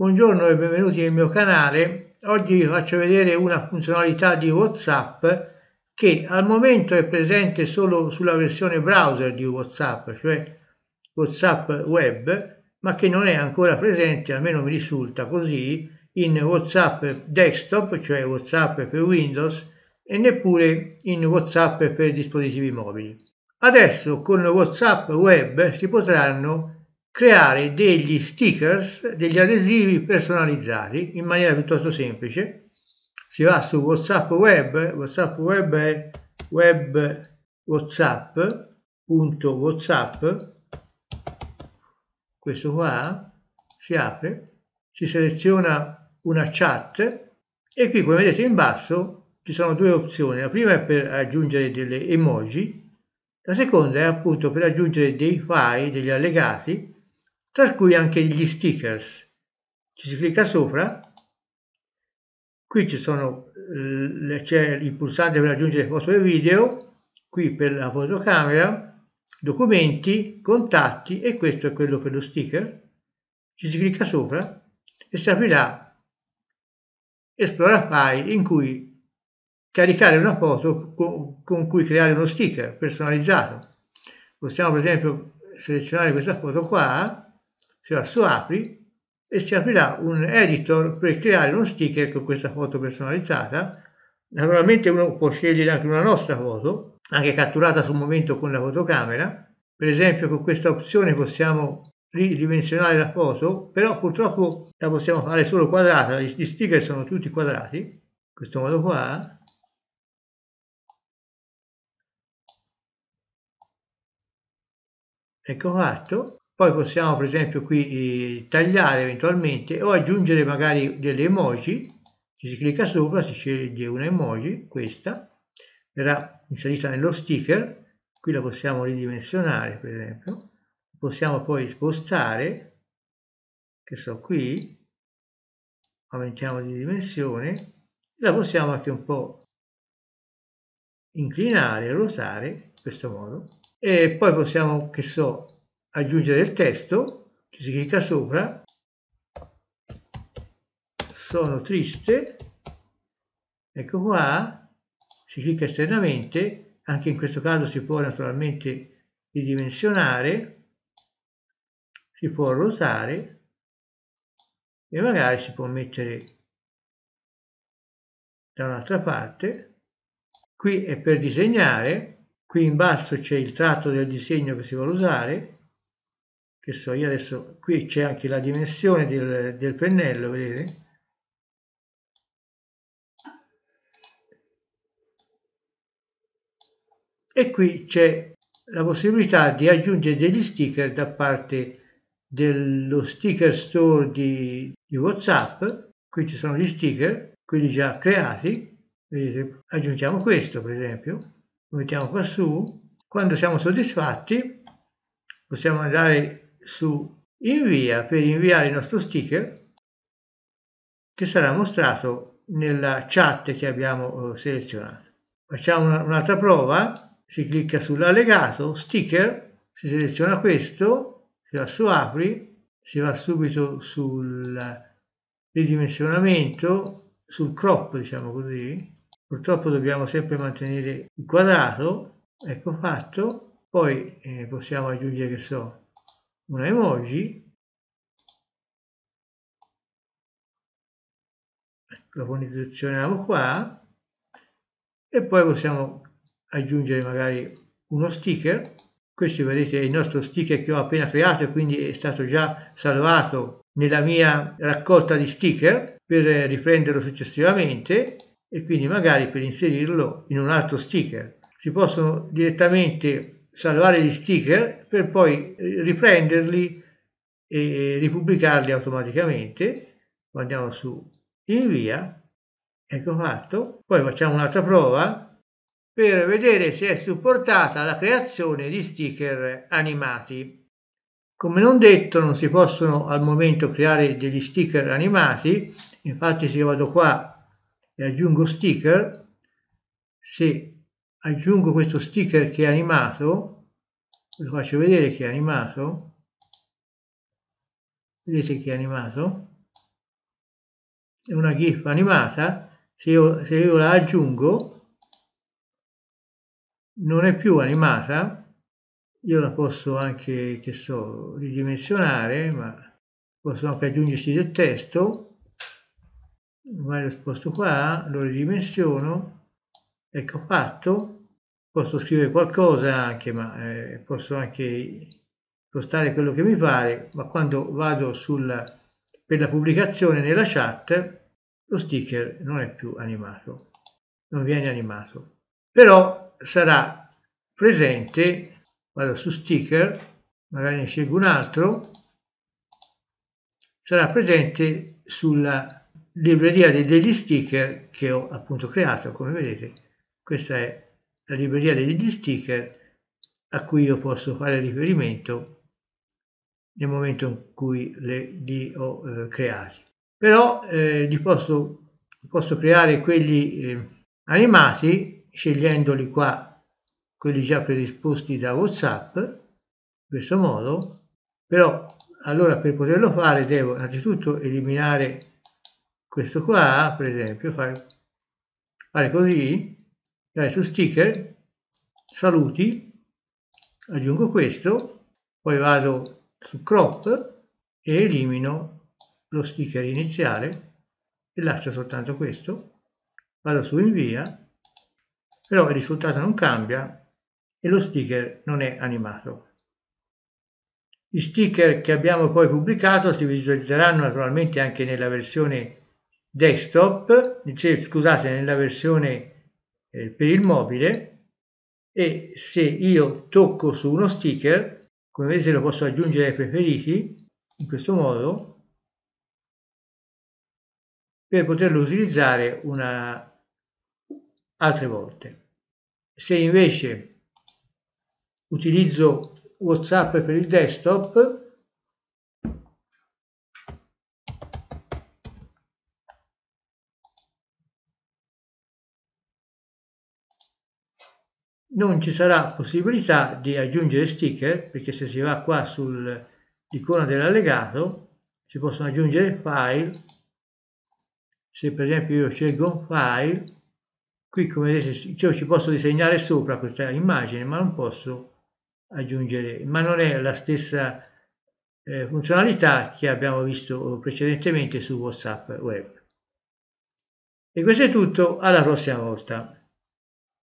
Buongiorno e benvenuti nel mio canale. Oggi vi faccio vedere una funzionalità di WhatsApp che al momento è presente solo sulla versione browser di WhatsApp, cioè WhatsApp web, ma che non è ancora presente, almeno mi risulta così, in WhatsApp desktop, cioè WhatsApp per Windows, e neppure in WhatsApp per dispositivi mobili. Adesso con WhatsApp web si potranno creare degli stickers, degli adesivi personalizzati in maniera piuttosto semplice. Si va su WhatsApp web, WhatsApp web è web whatsapp.whatsapp, questo qua si apre, si seleziona una chat e qui come vedete in basso ci sono due opzioni. La prima è per aggiungere delle emoji, la seconda è appunto per aggiungere dei file, degli allegati tra cui anche gli stickers. Ci si clicca sopra, qui ci sono, c'è il pulsante per aggiungere foto e video, qui per la fotocamera, documenti, contatti e questo è quello per lo sticker. Ci si clicca sopra e si aprirà Esplora File in cui caricare una foto con cui creare uno sticker personalizzato. Possiamo per esempio selezionare questa foto qua va su apri e si aprirà un editor per creare uno sticker con questa foto personalizzata. Naturalmente uno può scegliere anche una nostra foto, anche catturata sul momento con la fotocamera. Per esempio con questa opzione possiamo ridimensionare la foto, però purtroppo la possiamo fare solo quadrata, gli sticker sono tutti quadrati, in questo modo qua. Ecco fatto. Poi possiamo per esempio qui eh, tagliare eventualmente o aggiungere magari delle emoji. Ci si clicca sopra, si sceglie una emoji, questa, verrà inserita nello sticker. Qui la possiamo ridimensionare per esempio. Possiamo poi spostare, che so qui, aumentiamo di dimensione. La possiamo anche un po' inclinare, ruotare in questo modo. E poi possiamo, che so, aggiungere il testo, ci si clicca sopra, sono triste, ecco qua, si clicca esternamente, anche in questo caso si può naturalmente ridimensionare, si può ruotare e magari si può mettere da un'altra parte. Qui è per disegnare, qui in basso c'è il tratto del disegno che si vuole usare, che so io adesso qui c'è anche la dimensione del, del pennello vedete? E qui c'è la possibilità di aggiungere degli sticker da parte dello sticker store di, di whatsapp. Qui ci sono gli sticker quelli già creati. Vedete aggiungiamo questo per esempio. Lo mettiamo qua su. Quando siamo soddisfatti possiamo andare su invia per inviare il nostro sticker che sarà mostrato nella chat che abbiamo eh, selezionato. Facciamo un'altra prova, si clicca sull'allegato, sticker, si seleziona questo, si va su apri, si va subito sul ridimensionamento, sul crop diciamo così, purtroppo dobbiamo sempre mantenere il quadrato, ecco fatto, poi eh, possiamo aggiungere che so, una emoji. La posizioniamo qua. E poi possiamo aggiungere magari uno sticker. Questo vedete è il nostro sticker che ho appena creato e quindi è stato già salvato nella mia raccolta di sticker per riprenderlo successivamente e quindi magari per inserirlo in un altro sticker. Si possono direttamente salvare gli sticker per poi riprenderli e ripubblicarli automaticamente. Andiamo su invia, ecco fatto. Poi facciamo un'altra prova per vedere se è supportata la creazione di sticker animati. Come non detto non si possono al momento creare degli sticker animati, infatti se io vado qua e aggiungo sticker, se aggiungo questo sticker che è animato vi faccio vedere che è animato. Vedete che è animato? È una GIF animata, se io, se io la aggiungo non è più animata, io la posso anche, che so, ridimensionare, ma posso anche aggiungerci del testo, vai lo sposto qua, lo ridimensiono, ecco fatto, posso scrivere qualcosa anche, ma eh, posso anche spostare quello che mi pare, ma quando vado sul, per la pubblicazione nella chat, lo sticker non è più animato, non viene animato. Però sarà presente, vado su sticker, magari ne scelgo un altro, sarà presente sulla libreria degli sticker che ho appunto creato, come vedete. Questa è la libreria degli sticker a cui io posso fare riferimento nel momento in cui le, li ho eh, creati. Però eh, li posso, posso creare quelli eh, animati scegliendoli qua, quelli già predisposti da WhatsApp, in questo modo, però allora per poterlo fare devo innanzitutto eliminare questo qua, per esempio, fare, fare così, andare su sticker, saluti, aggiungo questo, poi vado su crop e elimino lo sticker iniziale e lascio soltanto questo, vado su invia, però il risultato non cambia e lo sticker non è animato. Gli sticker che abbiamo poi pubblicato si visualizzeranno naturalmente anche nella versione desktop, scusate, nella versione eh, per il mobile e se io tocco su uno sticker come vedete lo posso aggiungere ai preferiti in questo modo per poterlo utilizzare una... altre volte. Se invece utilizzo WhatsApp per il desktop non ci sarà possibilità di aggiungere sticker perché se si va qua sull'icona dell'allegato si possono aggiungere file. Se per esempio io scelgo file qui come vedete io ci posso disegnare sopra questa immagine ma non posso aggiungere ma non è la stessa eh, funzionalità che abbiamo visto precedentemente su whatsapp web. E questo è tutto alla prossima volta